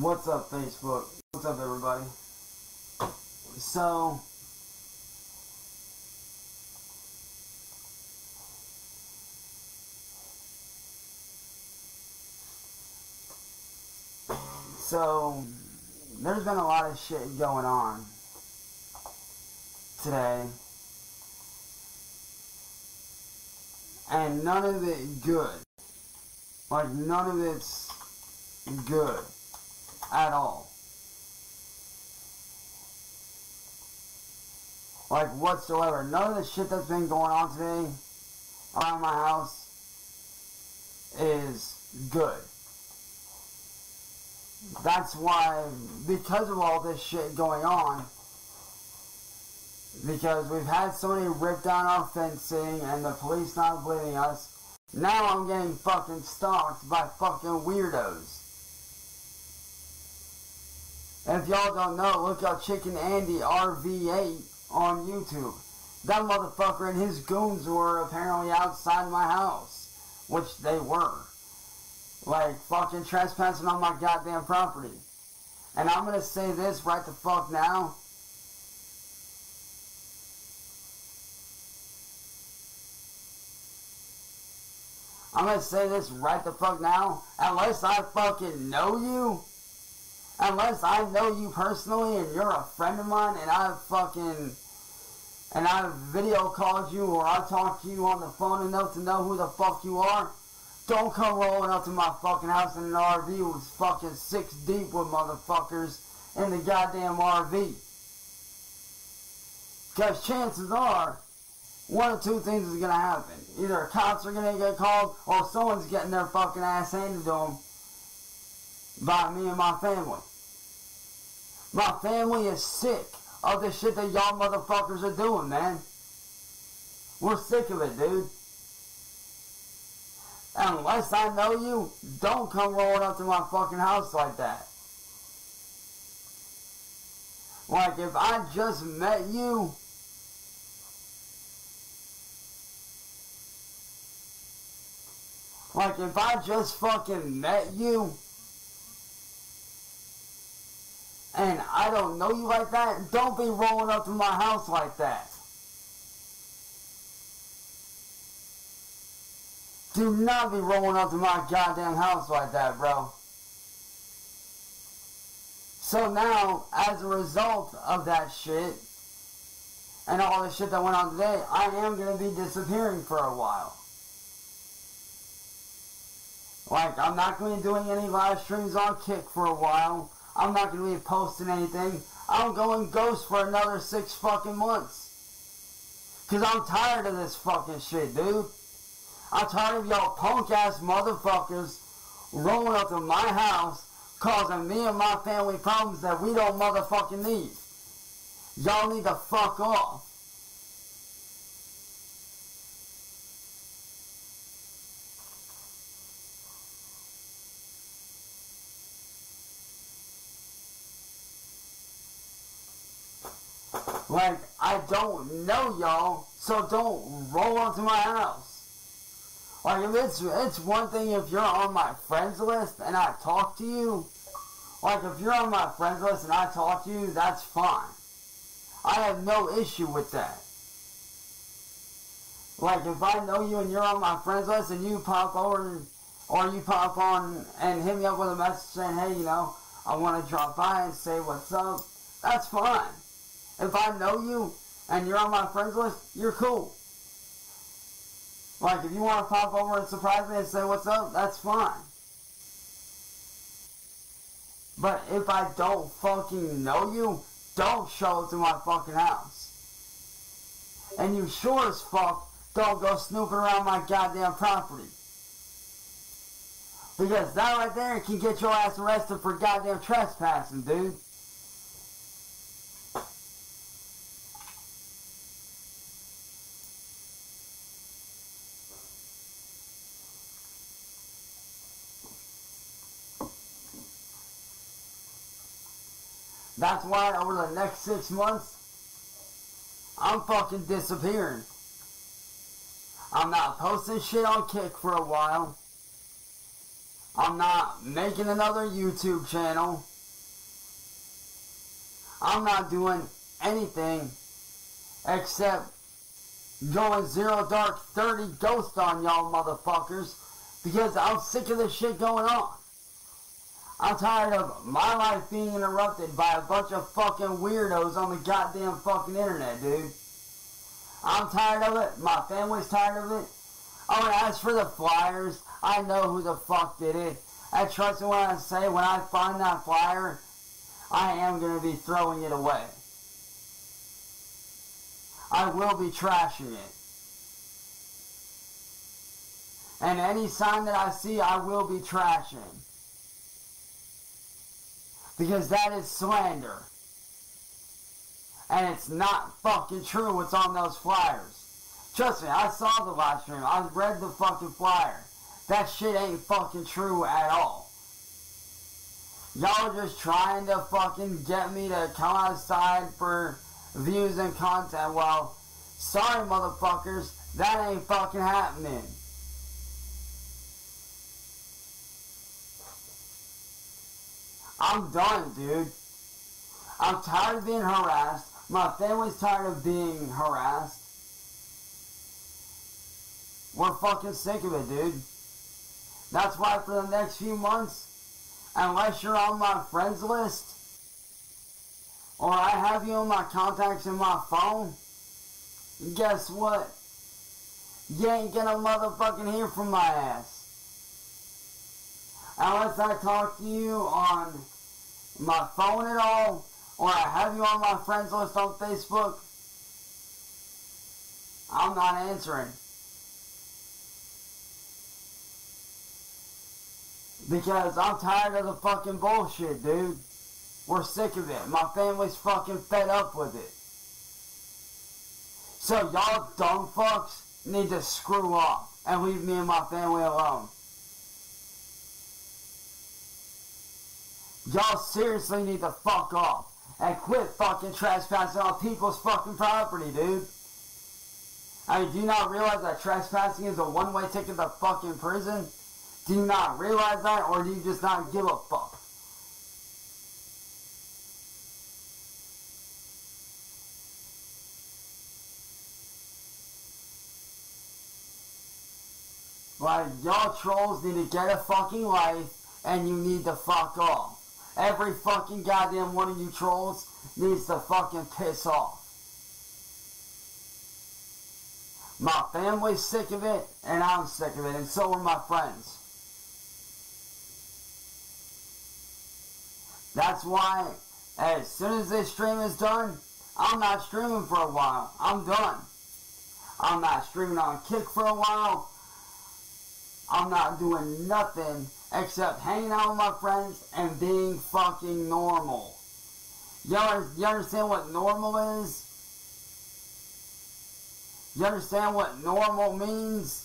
What's up, Facebook? What's up, everybody? So, so there's been a lot of shit going on today, and none of it good. Like none of it's good at all. Like whatsoever. None of the shit that's been going on today around my house is good. That's why, because of all this shit going on, because we've had somebody rip down our fencing and the police not believing us, now I'm getting fucking stalked by fucking weirdos. And if y'all don't know, look up Chicken Andy RV8 on YouTube. That motherfucker and his goons were apparently outside my house. Which they were. Like, fucking trespassing on my goddamn property. And I'm gonna say this right the fuck now. I'm gonna say this right the fuck now. Unless I fucking know you, unless I know you personally and you're a friend of mine and I've fucking and I've video called you or I talked to you on the phone enough to know who the fuck you are, don't come rolling up to my fucking house in an RV with fucking six deep with motherfuckers in the goddamn RV. Because chances are, one of two things is going to happen. Either cops are going to get called or someone's getting their fucking ass handed to them by me and my family. My family is sick of the shit that y'all motherfuckers are doing, man. We're sick of it, dude. Unless I know you, don't come rolling up to my fucking house like that. Like, if I just met you, like, if I just fucking met you, and I don't know you like that, don't be rolling up to my house like that. Do not be rolling up to my goddamn house like that, bro. So now, as a result of that shit, and all the shit that went on today, I am going to be disappearing for a while. Like, I'm not going to be doing any live streams on Kick for a while. I'm not going to be posting anything. I'm going ghost for another six fucking months. Because I'm tired of this fucking shit, dude. I'm tired of y'all punk ass motherfuckers rolling up to my house causing me and my family problems that we don't motherfucking need. Y'all need to fuck off. Like, I don't know y'all, so don't roll onto my house. Like, if it's, it's one thing if you're on my friends list and I talk to you. Like, if you're on my friends list and I talk to you, that's fine. I have no issue with that. Like, if I know you and you're on my friends list and you pop over or you pop on and hit me up with a message saying, hey, you know, I want to drop by and say what's up, that's fine. If I know you and you're on my friends list, you're cool. Like, if you want to pop over and surprise me and say what's up, that's fine. But if I don't fucking know you, don't show up to my fucking house. And you sure as fuck don't go snooping around my goddamn property. Because that right there can get your ass arrested for goddamn trespassing, dude. That's why over the next six months, I'm fucking disappearing. I'm not posting shit on Kick for a while. I'm not making another YouTube channel. I'm not doing anything except going zero dark 30 ghost on y'all motherfuckers because I'm sick of this shit going on. I'm tired of my life being interrupted by a bunch of fucking weirdos on the goddamn fucking internet, dude. I'm tired of it. My family's tired of it. Oh, and as for the flyers, I know who the fuck did it. And trust when I say, when I find that flyer, I am going to be throwing it away. I will be trashing it. And any sign that I see, I will be trashing. Because that is slander. And it's not fucking true what's on those flyers. Trust me, I saw the live stream. I read the fucking flyer. That shit ain't fucking true at all. Y'all are just trying to fucking get me to come outside for views and content. Well, sorry motherfuckers, that ain't fucking happening. I'm done, dude. I'm tired of being harassed. My family's tired of being harassed. We're fucking sick of it, dude. That's why for the next few months, unless you're on my friends list, or I have you on my contacts in my phone, guess what? You ain't gonna motherfucking hear from my ass. Unless I talk to you on my phone at all, or I have you on my friends list on Facebook, I'm not answering. Because I'm tired of the fucking bullshit, dude. We're sick of it. My family's fucking fed up with it. So y'all dumb fucks need to screw off and leave me and my family alone. Y'all seriously need to fuck off and quit fucking trespassing on people's fucking property, dude. I mean, do you not realize that trespassing is a one-way ticket to fucking prison? Do you not realize that, or do you just not give a fuck? Like, y'all trolls need to get a fucking life, and you need to fuck off. Every fucking goddamn one of you trolls needs to fucking piss off. My family's sick of it, and I'm sick of it, and so are my friends. That's why, as soon as this stream is done, I'm not streaming for a while. I'm done. I'm not streaming on Kick for a while. I'm not doing nothing except hanging out with my friends and being fucking normal. Y'all, you understand what normal is? You understand what normal means?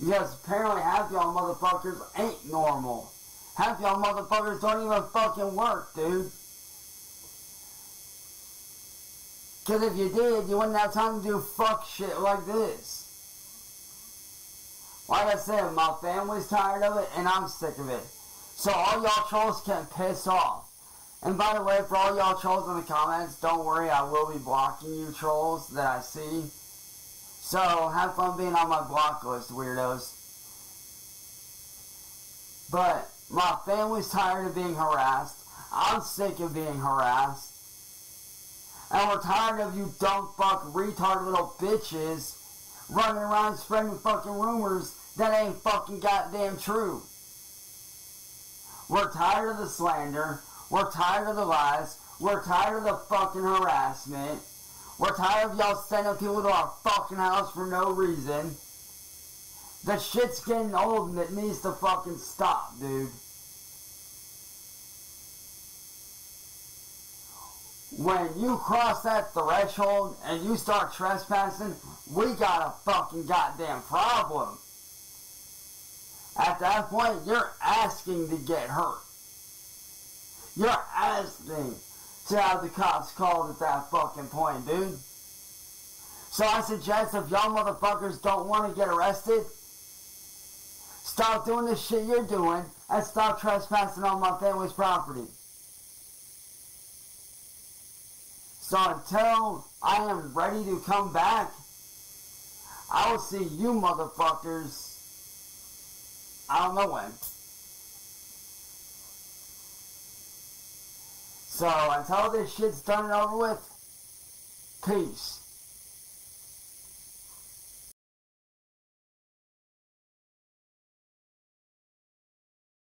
Because apparently half y'all motherfuckers ain't normal. Half y'all motherfuckers don't even fucking work, dude. Because if you did, you wouldn't have time to do fuck shit like this. Like I said, my family's tired of it, and I'm sick of it. So all y'all trolls can piss off. And by the way, for all y'all trolls in the comments, don't worry, I will be blocking you trolls that I see. So, have fun being on my block list, weirdos. But, my family's tired of being harassed. I'm sick of being harassed. And we're tired of you dumb fuck retard little bitches running around spreading fucking rumors that ain't fucking goddamn true. We're tired of the slander. We're tired of the lies. We're tired of the fucking harassment. We're tired of y'all sending people to our fucking house for no reason. The shit's getting old and it needs to fucking stop, dude. When you cross that threshold and you start trespassing, we got a fucking goddamn problem. At that point, you're asking to get hurt. You're asking to have the cops called at that fucking point, dude. So I suggest if y'all motherfuckers don't want to get arrested, stop doing the shit you're doing and stop trespassing on my family's property. So until I am ready to come back, I will see you motherfuckers. I don't know when. So until this shit's done and over with, peace.